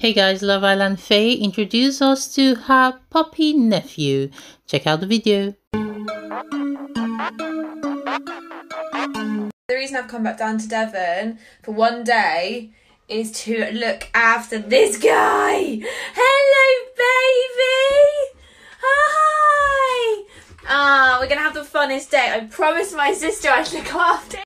Hey guys, Love Island Faye introduced us to her puppy nephew. Check out the video. The reason I've come back down to Devon for one day is to look after this guy. Hello, baby. Hi. Ah, we're gonna have the funnest day. I promised my sister I'd look after.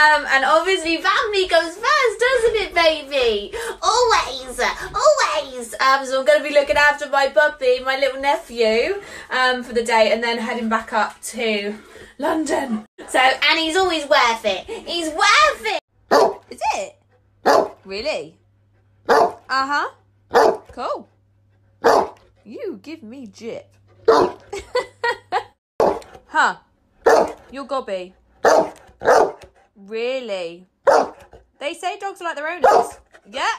Um, and obviously family comes first, doesn't it, baby? Always, always. Um, so I'm going to be looking after my puppy, my little nephew, um, for the day, and then heading back up to London. So, and he's always worth it. He's worth it. Is it? Really? Uh huh. Cool. You give me jip. huh? You're gobby. Really? They say dogs are like their owners. Yeah.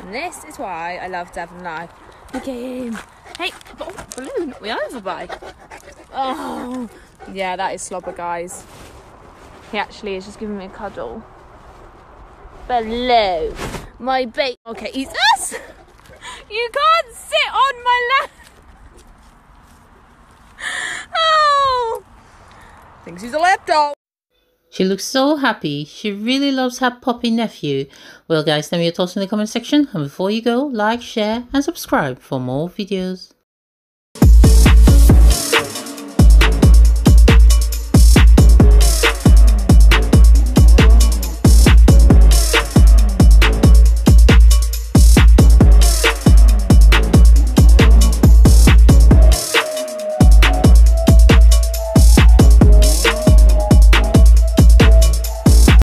and this is why I love Devon Life. Look at him. Hey, oh, balloon, we over by. Oh, yeah, that is slobber, guys. He actually is just giving me a cuddle. Below my bait. Okay, he's us. You can't sit on my lap. Oh, thinks he's a lapdog. She looks so happy. She really loves her puppy nephew. Well guys, tell me your thoughts in the comment section. And before you go, like, share and subscribe for more videos.